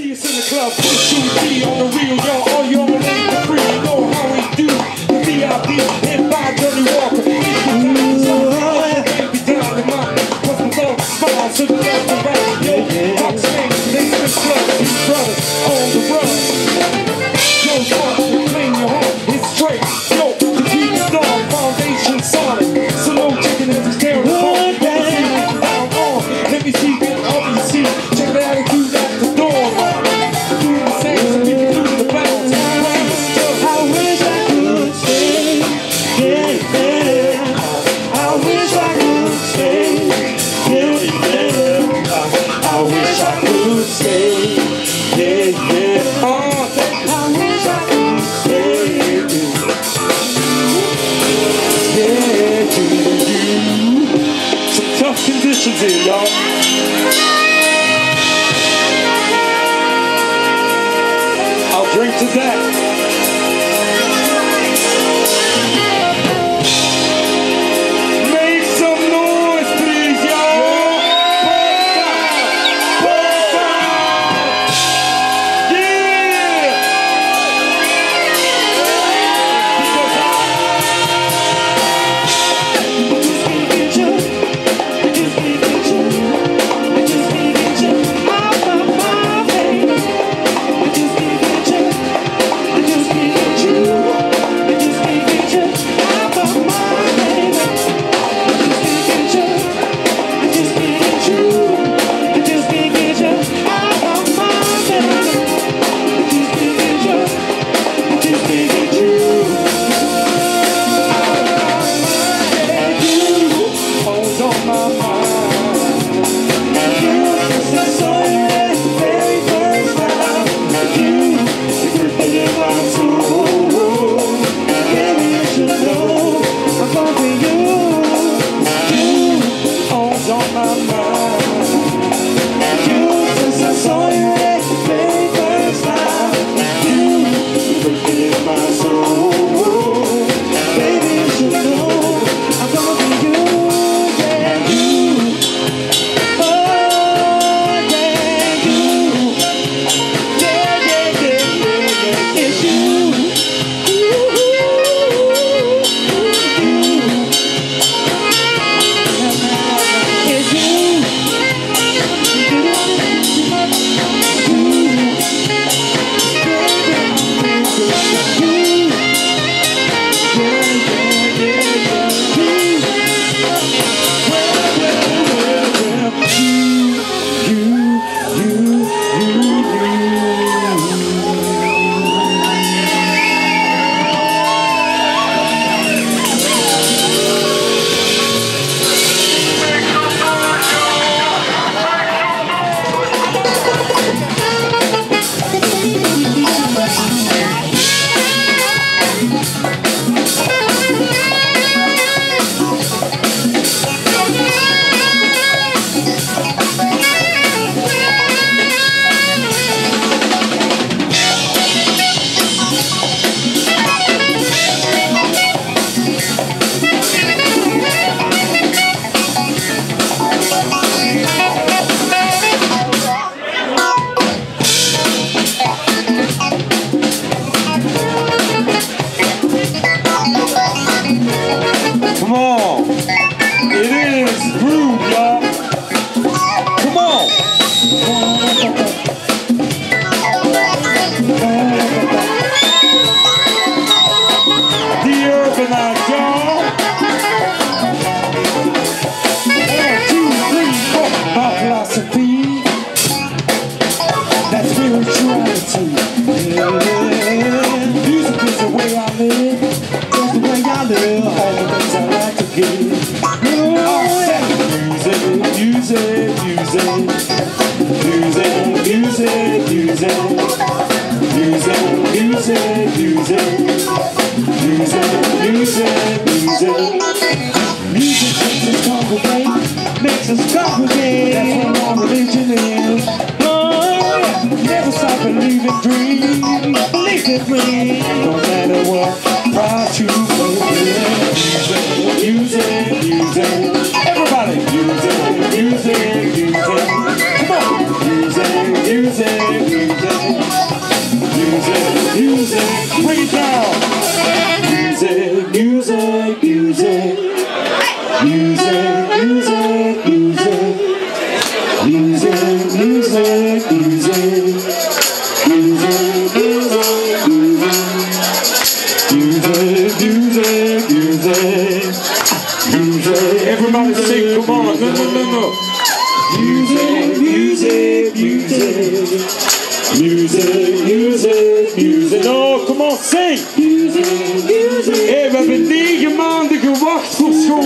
see us in the club. Push two D on the real, y'all. All y'all need for free. You know how we do. The VIP. brings to death. music, music, music, music, music, music, music, music. Makes us complicate, makes us. That's what. Oh, never stop believing, it. No matter what you music, music, music. Everybody, music, music, music music. Music, music, music. Oh, come on, sing. Music, music. Hey, we hebben negen maanden gewacht voor school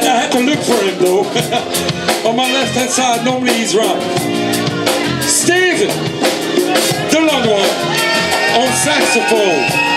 side, I had to look for him though. On my left hand side, normally he's right. Steven, the long one, on saxophone.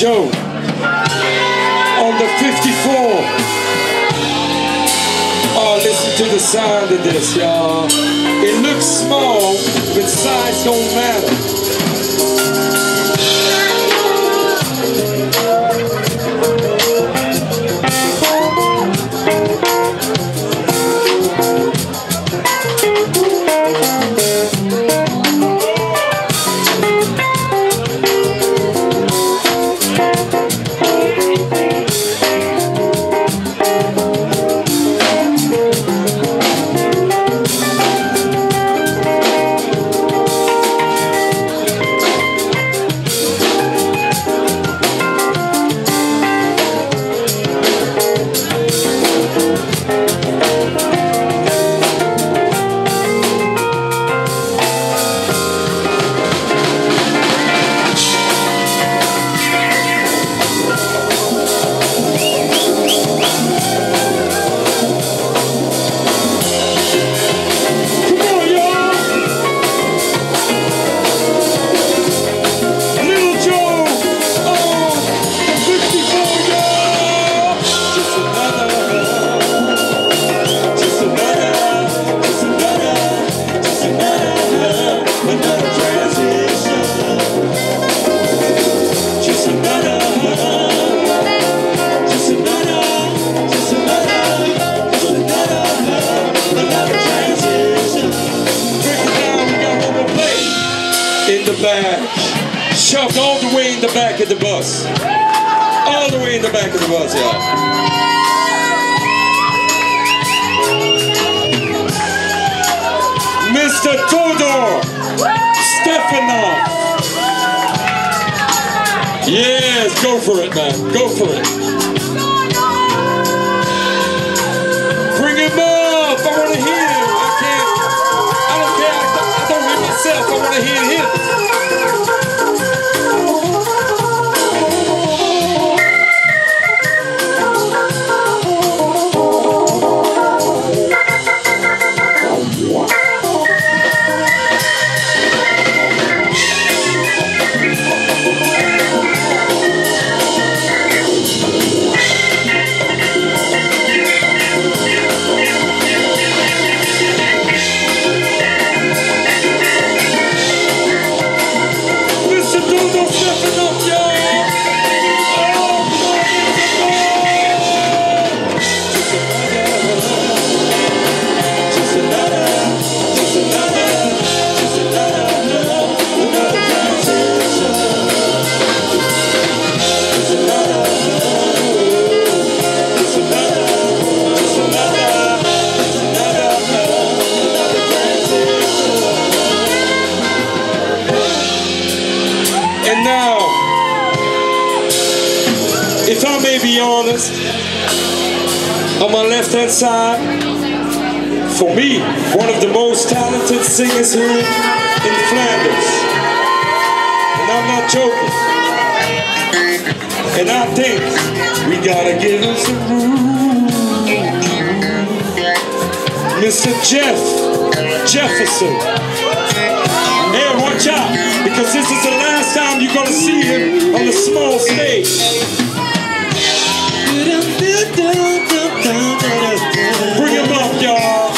Joe to the sound of this, y'all. It looks small, but size don't matter. Back of the bus. All the way in the back of the bus, y'all. Mr. Todor Stefanov. Yes, go for it, man. Go for it. On my left hand side, for me, one of the most talented singers here in Flanders. And I'm not joking. And I think we gotta give him some room. Mr. Jeff Jefferson. Hey, watch out, because this is the last time you're gonna see him on the small stage. Up, y'all.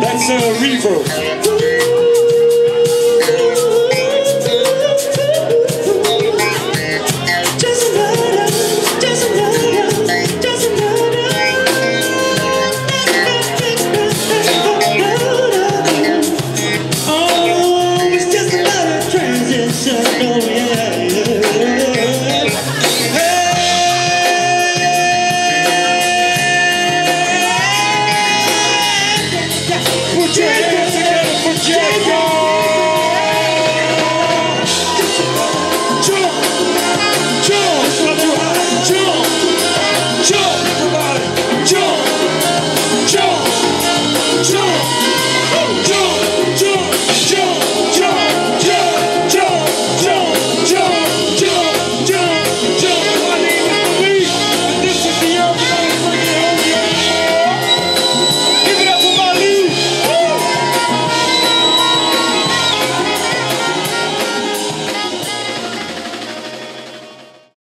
That's a reverb.